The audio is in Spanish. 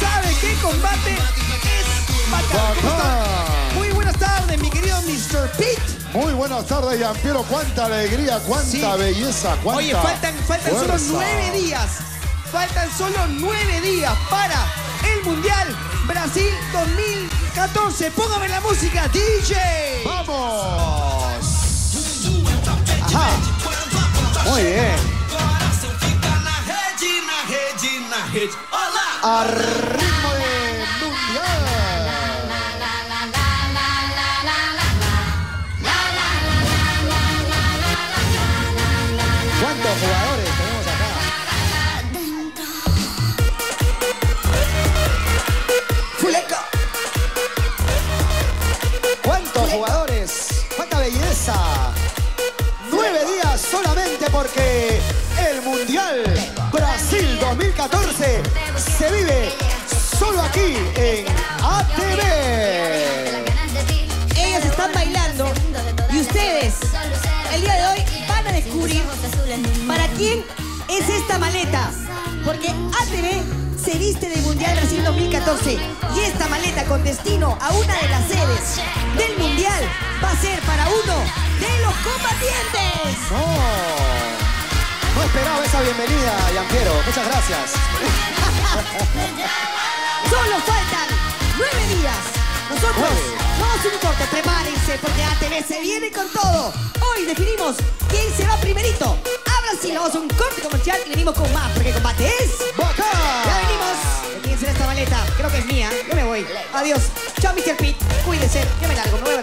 Sabe qué combate es bacán. ¿Cómo están? Muy buenas tardes, mi querido Mr. Pete. Muy buenas tardes, Yampiero. Cuánta alegría, cuánta belleza, cuánta Oye, faltan, faltan solo nueve días. Faltan solo nueve días para el Mundial Brasil 2014. Póngame la música, DJ. ¡Vamos! Ajá. Muy bien. ¿Cuántos jugadores tenemos acá? Fuleca. ¿Cuántos jugadores? ¡Cuánta belleza! Nueve días solamente porque el Mundial Brasil 2014 se vive solo aquí en ATV. Ellos están bailando y ustedes el día de hoy descubrir para quién es esta maleta. Porque ATV se viste del Mundial Brasil 2014 y esta maleta con destino a una de las sedes del Mundial va a ser para uno de los combatientes. No, no esperaba esa bienvenida, Yampiero. Muchas gracias. Solo faltan nueve días. Nosotros Nueve. A un corte, prepárense porque ATV se viene con todo. Hoy definimos quién se va primerito. A Brasil, vamos a un corte comercial y venimos con más porque combate es... ¡Bacá! Ya venimos. ¿De quién será esta maleta? Creo que es mía. Yo me voy. Adiós. Chao, Mr. Pete. Cuídense. Yo me largo. Me voy